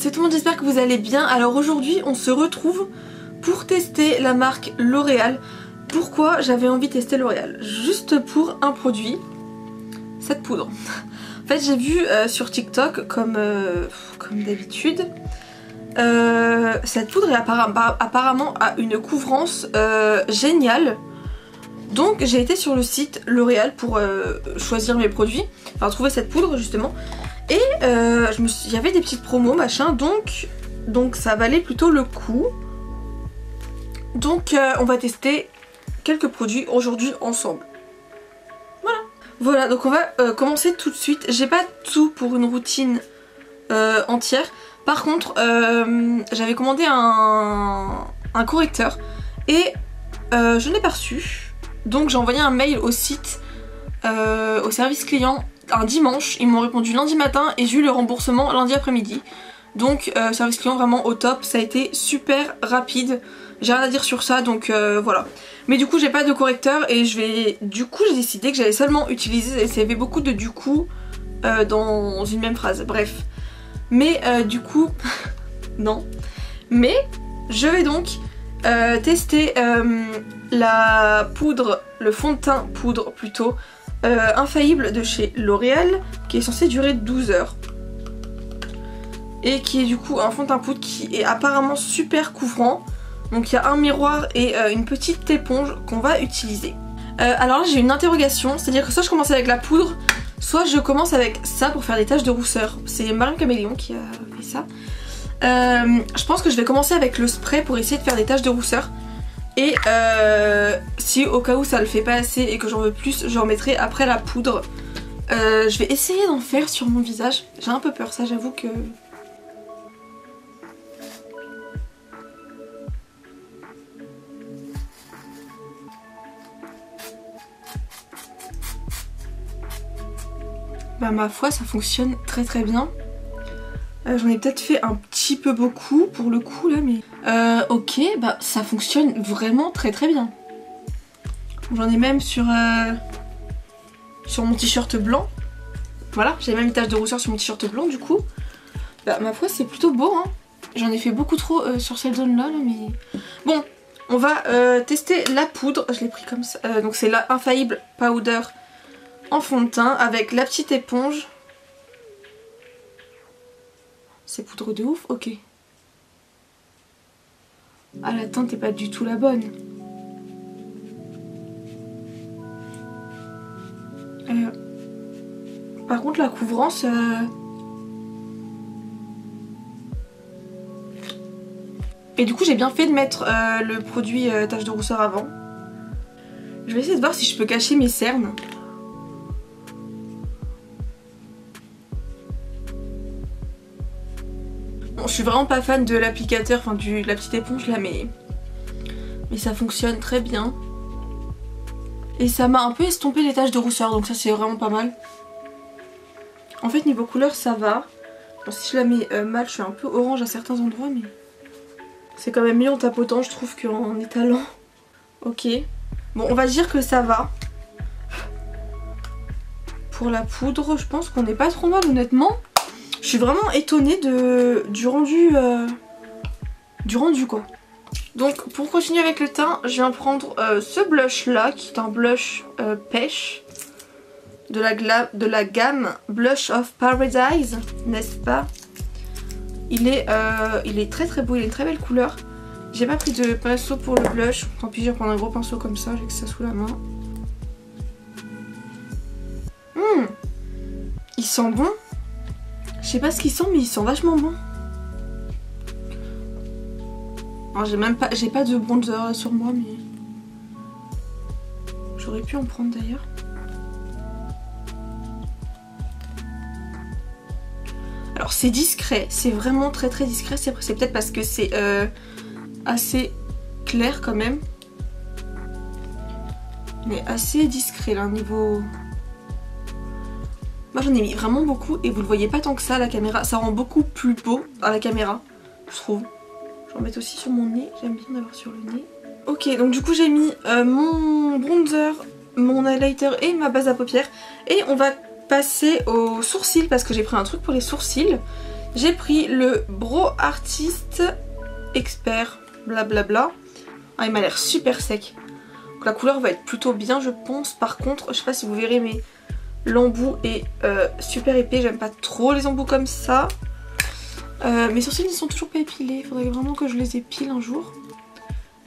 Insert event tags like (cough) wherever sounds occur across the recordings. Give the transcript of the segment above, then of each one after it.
c'est tout le monde, j'espère que vous allez bien. Alors aujourd'hui on se retrouve pour tester la marque L'Oréal. Pourquoi j'avais envie de tester L'Oréal? Juste pour un produit, cette poudre. En fait j'ai vu euh, sur TikTok comme, euh, d'habitude euh, cette poudre est apparemment a une couvrance géniale. Donc j'ai été sur le site L'Oréal pour choisir mes produits, enfin trouver cette poudre justement. Et euh, il y avait des petites promos machin donc, donc ça valait plutôt le coup. Donc euh, on va tester quelques produits aujourd'hui ensemble. Voilà. Voilà donc on va euh, commencer tout de suite. J'ai pas tout pour une routine entière. Par contre j'avais commandé un, un, correcteur et je n'ai pas reçu. Donc j'ai envoyé un mail au site, au service client un dimanche, ils m'ont répondu lundi matin et j'ai eu le remboursement lundi après-midi. Donc euh, service client vraiment au top, ça a été super rapide. J'ai rien à dire sur ça donc euh, voilà. Mais du coup j'ai pas de correcteur et je vais... Du coup j'ai décidé que j'allais seulement utiliser, il y avait beaucoup de du coup euh, dans une même phrase, bref. Mais du coup, (laughs) non. Mais je vais donc tester la poudre, le fond de teint poudre plutôt, euh, infaillible de chez L'Oréal qui est censé durer 12 heures. Et qui est du coup un fond de poudre qui est apparemment super couvrant. Donc il y a un miroir et euh, une petite éponge qu'on va utiliser. Euh, alors là j'ai une interrogation, c'est-à-dire que soit je commence avec la poudre, soit je commence avec ça pour faire des taches de rousseur. C'est Marine Caméléon qui a fait ça. je pense que je vais commencer avec le spray pour essayer de faire des taches de rousseur. Et euh, si au cas où ça le fait pas assez et que j'en veux plus, je remettrai après la poudre. Euh, je vais essayer d'en faire sur mon visage. J'ai un peu peur, ça j'avoue que... Bah ma foi ça fonctionne très très bien. Euh, j'en ai peut-être fait un petit peu beaucoup pour le coup là mais... Euh, ok, bah ça fonctionne vraiment très très bien. J'en ai même sur, euh, sur mon t-shirt blanc. Voilà, j'ai même une tache de rousseur sur mon t-shirt blanc du coup. Bah ma foi c'est plutôt beau hein. J'en ai fait beaucoup trop sur cette zone là, là mais... Bon, on va tester la poudre. Je l'ai pris comme ça. donc c'est la Infaillible Powder en fond de teint avec la petite éponge. C'est poudre de ouf Ok. Ah la teinte est pas du tout la bonne. Euh, par contre la couvrance... Euh, et du coup j'ai bien fait de mettre euh, le produit tache de rousseur avant. Je vais essayer de voir si je peux cacher mes cernes. Je suis vraiment pas fan de l'applicateur, enfin de la petite éponge là, mais, mais ça fonctionne très bien. Et ça m'a un peu estompé les taches de rousseur, donc ça c'est vraiment pas mal. En fait niveau couleur ça va. si je la mets euh, mal, je suis un peu orange à certains endroits, mais c'est quand même mieux en tapotant je trouve qu'en étalant. Ok. Bon on va dire que ça va. Pour la poudre, je pense qu'on n'est pas trop mal honnêtement. Je suis vraiment étonnée de, du rendu euh, du rendu quoi. Donc pour continuer avec le teint, je viens prendre euh, ce blush là qui est un blush euh, pêche de la, de la gamme Blush of Paradise, n'est-ce pas? Il est, il est très très beau, il est une très belle couleur. J'ai pas pris de pinceau pour le blush, tant pis je vais prendre un gros pinceau comme ça, j'ai que ça sous la main. Hum Il sent bon sais pas ce qu'ils sont mais ils sont vachement bons. J'ai même pas, j'ai pas de bronzer sur moi mais j'aurais pu en prendre d'ailleurs. Alors c'est discret, c'est vraiment très très discret, c'est peut-être parce que c'est euh, assez clair quand même. Mais assez discret là, niveau moi j'en ai mis vraiment beaucoup et vous le voyez pas tant que ça la caméra. Ça rend beaucoup plus beau à la caméra, je trouve. Je vais en mettre aussi sur mon nez, j'aime bien d'avoir sur le nez. Ok donc du coup j'ai mis euh, mon bronzer, mon highlighter et ma base à paupières. Et on va passer aux sourcils parce que j'ai pris un truc pour les sourcils J'ai pris le Bro Artist Expert blablabla. Ah, il m'a l'air super sec. Donc la couleur va être plutôt bien je pense. Par contre, je sais pas si vous verrez mais l'embout est euh, super épais. J'aime pas trop les embouts comme ça. Euh, mes sourcils ils sont toujours pas épilés. Il faudrait vraiment que je les épile un jour.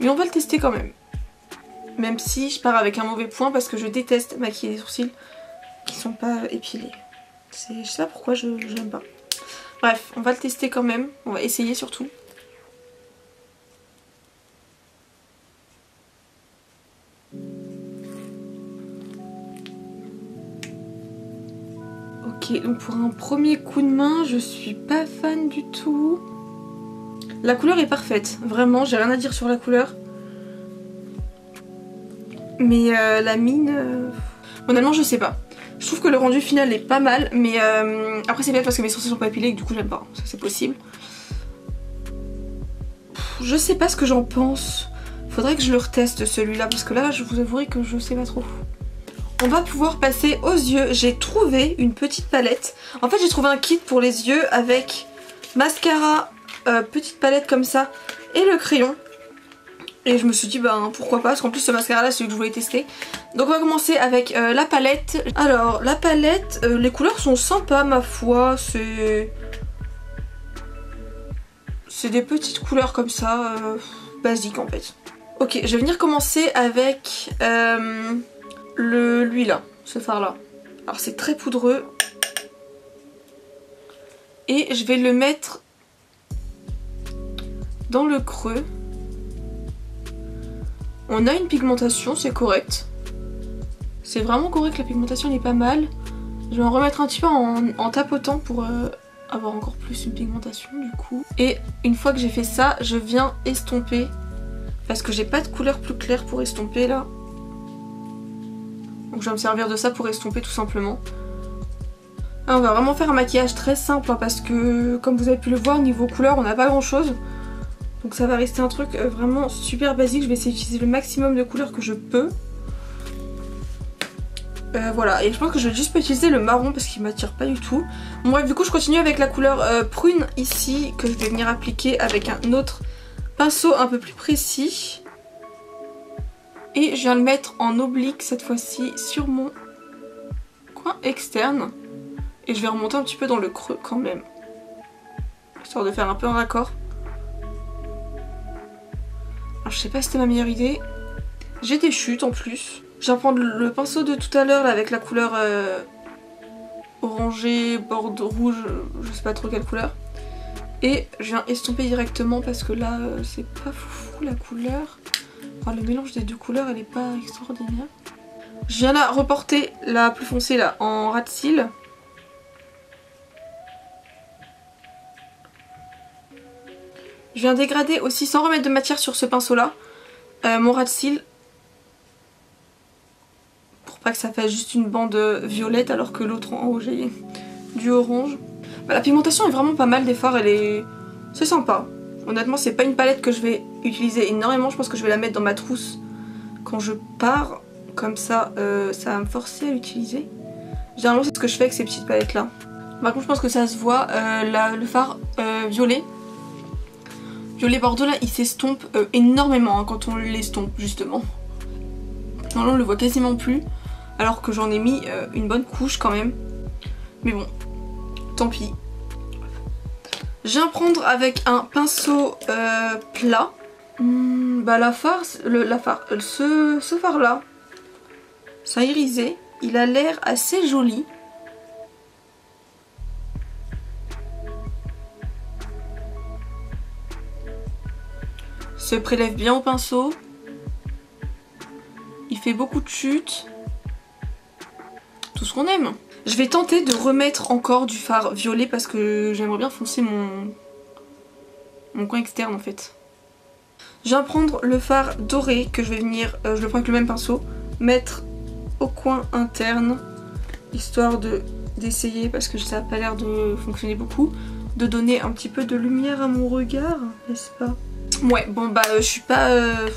Mais on va le tester quand même. Même si je pars avec un mauvais point parce que je déteste maquiller les sourcils qui sont pas épilés. Sais pas pourquoi je j'aime pas. Bref, on va le tester quand même. On va essayer surtout. Ok, donc pour un premier coup de main, je suis pas fan du tout. La couleur est parfaite, vraiment, j'ai rien à dire sur la couleur. Mais euh, la mine... Euh, honnêtement, je sais pas. Je trouve que le rendu final est pas mal, mais euh, après c'est bien parce que mes sourcils sont pas épilés et du coup j'aime pas, ça c'est possible. Je sais pas ce que j'en pense. Faudrait que je le reteste celui-là parce que là je vous avouerai que je sais pas trop. On va pouvoir passer aux yeux. J'ai trouvé une petite palette. En fait j'ai trouvé un kit pour les yeux avec mascara, petite palette comme ça et le crayon. Et je me suis dit ben pourquoi pas parce qu'en plus ce mascara là c'est celui que je voulais tester. Donc on va commencer avec euh, la palette. Alors la palette, euh, les couleurs sont sympas ma foi. C'est... C'est des petites couleurs comme ça, euh, basiques en fait. Ok je vais venir commencer avec le lui là, ce fard là. Alors c'est très poudreux. Et je vais le mettre dans le creux. On a une pigmentation, c'est correct. C'est vraiment correct, la pigmentation est pas mal. Je vais en remettre un petit peu en, tapotant pour euh, avoir encore plus une pigmentation du coup. Et une fois que j'ai fait ça, je viens estomper. Parce que j'ai pas de couleur plus claire pour estomper là. Donc je vais me servir de ça pour estomper tout simplement. on va vraiment faire un maquillage très simple hein, parce que comme vous avez pu le voir niveau couleur on n'a pas grand chose. Donc ça va rester un truc euh, vraiment super basique. Je vais essayer d'utiliser le maximum de couleurs que je peux. Euh, voilà, et je pense que je vais juste pas utiliser le marron parce qu'il m'attire pas du tout. Bon, bref, du coup je continue avec la couleur euh, prune ici que je vais venir appliquer avec un autre pinceau un peu plus précis. Et je viens le mettre en oblique cette fois-ci sur mon coin externe. Et je vais remonter un petit peu dans le creux quand même. Histoire de faire un peu un raccord. Alors je sais pas si c'était ma meilleure idée. J'ai des chutes en plus. Je vais prendre le pinceau de tout à l'heure avec la couleur euh, bordeaux, rouge, je sais pas trop quelle couleur. Et je viens estomper directement parce que là euh, c'est pas fou la couleur. Le mélange des deux couleurs elle est pas extraordinaire. Je viens là reporter la plus foncée en rat de cils. Je viens dégrader aussi sans remettre de matière sur ce pinceau là euh, mon rat cils pour pas que ça fasse juste une bande violette alors que l'autre en haut j'ai du orange. Bah, la pigmentation est vraiment pas mal des fois, elle est... c'est sympa. Honnêtement c'est pas une palette que je vais utiliser énormément, je pense que je vais la mettre dans ma trousse quand je pars. Comme ça, euh, ça va me forcer à l'utiliser. Généralement c'est ce que je fais avec ces petites palettes là. Par contre je pense que ça se voit, euh, le fard violet les bordeaux là il s'estompe euh, énormément hein, quand on l'estompe justement. Là on le voit quasiment plus alors que j'en ai mis euh, une bonne couche quand même. Mais bon, tant pis. Je viens prendre avec un pinceau euh, plat. Hmm, bah la la farce, ce, ce fard là, ça irisé, il a l'air assez joli. se prélève bien au pinceau. Il fait beaucoup de chutes. Tout ce qu'on aime. Je vais tenter de remettre encore du fard violet parce que j'aimerais bien foncer mon, mon coin externe en fait. Je viens prendre le fard doré que je vais venir, euh, je le prends avec le même pinceau, mettre au coin interne, histoire de d'essayer parce que ça n'a pas l'air de fonctionner beaucoup, de donner un petit peu de lumière à mon regard, n'est-ce pas? Ouais, bon bah euh, je suis pas... Euh,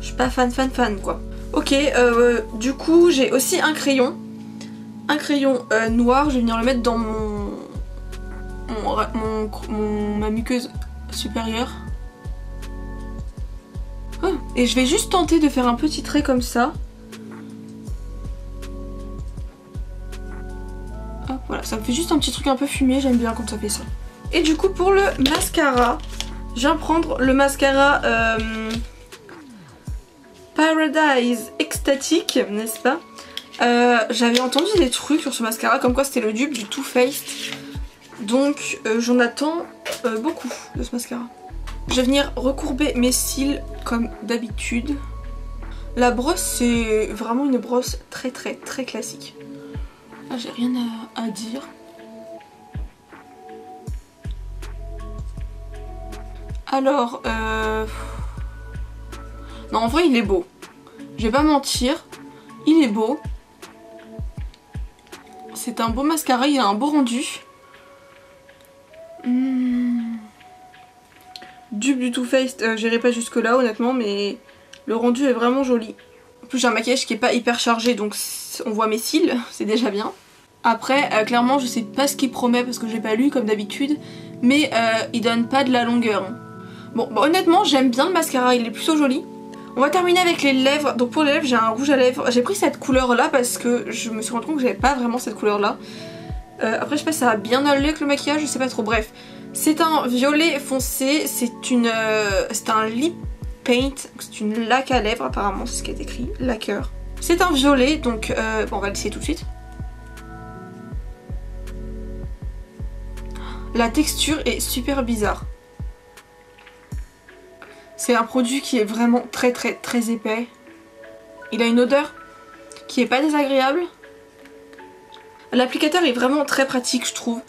je suis pas fan fan fan quoi. Ok, euh, du coup j'ai aussi un crayon. Un crayon noir, je vais venir le mettre dans mon ma muqueuse supérieure. Oh, et je vais juste tenter de faire un petit trait comme ça. voilà, ça me fait juste un petit truc un peu fumé, j'aime bien quand ça fait ça. Et du coup pour le mascara, je viens prendre le mascara euh, Paradise Ecstatic, n'est-ce pas euh, J'avais entendu des trucs sur ce mascara, comme quoi c'était le dupe du Too Faced. Donc euh, j'en attends beaucoup de ce mascara. Je vais venir recourber mes cils comme d'habitude. La brosse c'est vraiment une brosse très très très classique. Ah, j'ai rien à, dire. Alors, euh... Non, en vrai, il est beau. Je vais pas mentir. Il est beau. C'est un beau mascara, il a un beau rendu. Hmm. Dupe du Too Faced, euh, j'irai pas jusque là honnêtement, mais le rendu est vraiment joli. En plus j'ai un maquillage qui est pas hyper chargé donc on voit mes cils, (laughs) c'est déjà bien. Après, euh, clairement, je sais pas ce qu'il promet parce que j'ai pas lu comme d'habitude, mais euh, il donne pas de la longueur. Bon, honnêtement, j'aime bien le mascara, il est plutôt joli. On va terminer avec les lèvres. Donc pour les lèvres, j'ai un rouge à lèvres. J'ai pris cette couleur là parce que je me suis rendu compte que j'avais pas vraiment cette couleur là. Euh, après, je sais pas si ça va bien aller avec le maquillage, je sais pas trop. Bref, c'est un violet foncé, c'est une, c'est un lip paint, c'est une laque à lèvres apparemment, c'est ce qui est écrit, lacqueur. C'est un violet, donc bon, on va l'essayer tout de suite. La texture est super bizarre. C'est un produit qui est vraiment très très très épais. Il a une odeur qui est pas désagréable. L'applicateur est vraiment très pratique je trouve.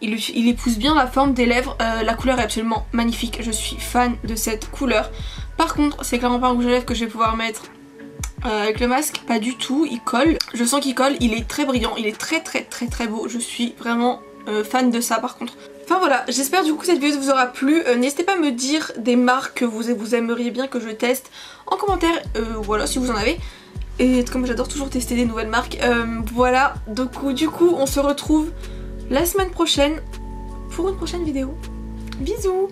Il, épouse bien la forme des lèvres. Euh, la couleur est absolument magnifique. Je suis fan de cette couleur. Par contre, c'est clairement pas un rouge à lèvres que je vais pouvoir mettre euh, avec le masque. Pas du tout. Il colle. Je sens qu'il colle. Il est très brillant. Il est très très très très beau. Je suis vraiment euh, fan de ça par contre. Enfin voilà, j'espère du coup cette vidéo vous aura plu. Euh, n'hésitez pas à me dire des marques que vous, vous aimeriez bien que je teste en commentaire, euh, voilà si vous en avez. Et comme j'adore toujours tester des nouvelles marques. voilà, donc du coup on se retrouve la semaine prochaine pour une prochaine vidéo. Bisous